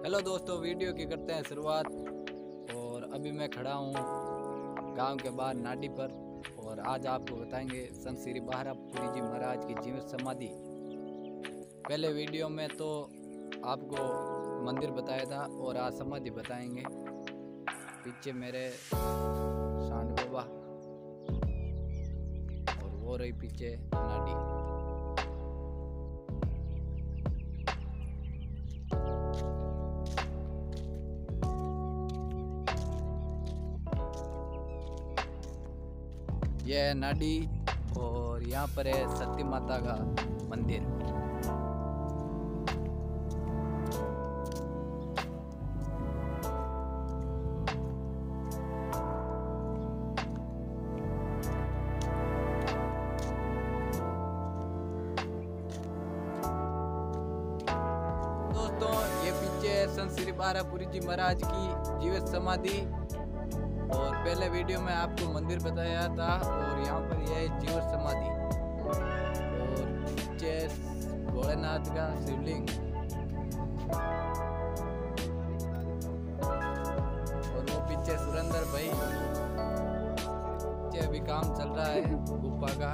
Hello दोस्तों, video की करते हैं शुरुआत। और अभी मैं खड़ा हूँ गाँव के बाहर नाडी पर। और आज आपको बताएँगे संत श्री बहरापुरी जी महाराज की जीवित समाधि। पहले वीडियो में तो आपको मंदिर बताया था और आज समाधि बताएँगे। पीछे मेरे सांड बाबा। और वो रही पीछे नाडी। यह है नाडी और यहाँ पर है सती माता का मंदिर। दोस्तों, ये पीछे संत श्री बारापुरी जी महाराज की जीवित समाधि। पहले वीडियो में आपको मंदिर बताया था और यहाँ पर यह है जीवित समाधि। और नीचे भोलेनाथ का शिवलिंग। और वो पीछे सुरेंद्र भाई। पीछे अभी काम चल रहा है, गुफा का।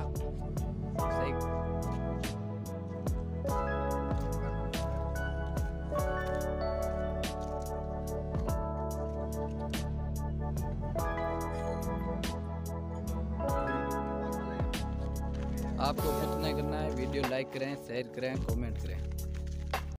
आपको कुछ नहीं करना है वीडियो लाइक करें शेयर करें कमेंट करें।